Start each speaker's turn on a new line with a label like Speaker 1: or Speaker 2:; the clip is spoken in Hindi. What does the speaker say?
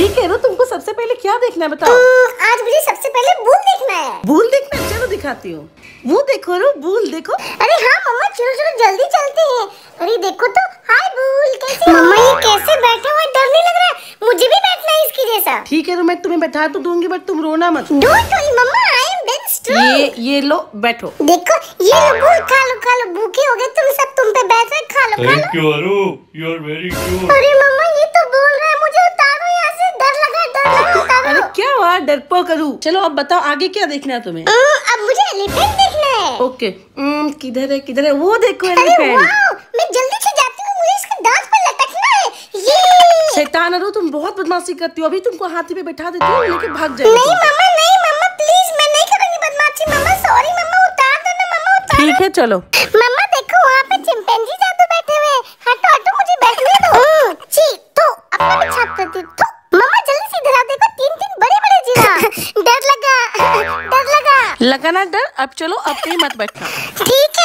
Speaker 1: ठीक है रो तुमको सबसे पहले क्या देखना है बताओ।
Speaker 2: आज मुझे सबसे पहले बुल देखना है।
Speaker 1: भूल देखना है? चलो दिखाती हूँ। वो देखो रो भूल देखो।
Speaker 2: अरे हाँ मम्मा चलो चलो जल्दी चलते हैं। अरे देखो तो हाय बुल कैसे मम्मा। ये कैसे बैठा हुआ डर नहीं लग रहा है। मुझे भी बैठना है इसकी जैसा।
Speaker 1: ठीक है रो मैं तुम्हें बैठा तो दूँगी बट तुम रोना मत।
Speaker 2: Don't worry mamma I am very strong
Speaker 1: ये ये लो बैठो।
Speaker 2: देखो ये लो बुल खा लो खा लो। भूखे हो गए तुम सब तुम पे बैठ रहे खा लो खा लो।
Speaker 3: Thank you Aru you are very cute
Speaker 2: अरे मम्मा
Speaker 1: हुआ डरपो करूँ। चलो अब बताओ आगे क्या देखना है तुम्हें?
Speaker 2: अब मुझे एलिफेंट देखना है।
Speaker 1: ओके। किधर है किधर है? वो देखो एलिफेंट
Speaker 2: मैं जल्दी से जाती हूँ मुझे इसके दांत पर लटकना है। ये।
Speaker 1: शैतान अरु तुम बहुत बदमाशी करती हो। अभी तुमको हाथी पे बैठा देती हूँ लेके भाग जाएगी
Speaker 2: नहीं। मम्मा नहीं मम्मा प्लीज़ मैं नहीं करूँगी बदमाशी मम्मा सॉरी मम्मा उतार दो ना मम्मा उतार
Speaker 1: ठीक है चलो।
Speaker 2: मम्मा देखो वहाँ पे चिंपैंजी जादू बैठे हुए हैं। हटो हटो मुझे बैठने दो। हम्म, छी तो अपना भी छाप करती हूँ। तो डर लगा डर
Speaker 1: अब चलो अपनी मत बैठना।
Speaker 2: ठीक है